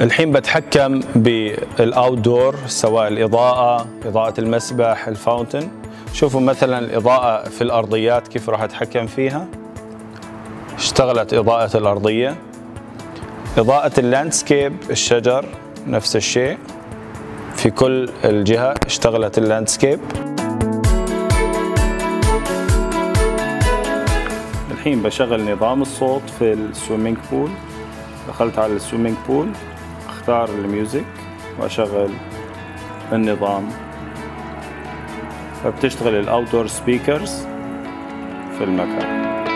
الحين بتحكم بال outdoor سواء الإضاءة إضاءة المسبح ال fountain شوفوا مثلا الإضاءة في الأرضيات كيف راح أتحكم فيها. اشتغلت إضاءة الأرضية. إضاءة ال landscape الشجر نفس الشيء. في كل الجهة اشتغلت ال landscape الحين بشغل نظام الصوت في ال swimming pool دخلت على ال swimming pool اختار ال music وأشغل النظام. فبتشتغل ال outdoor speakers في المكان.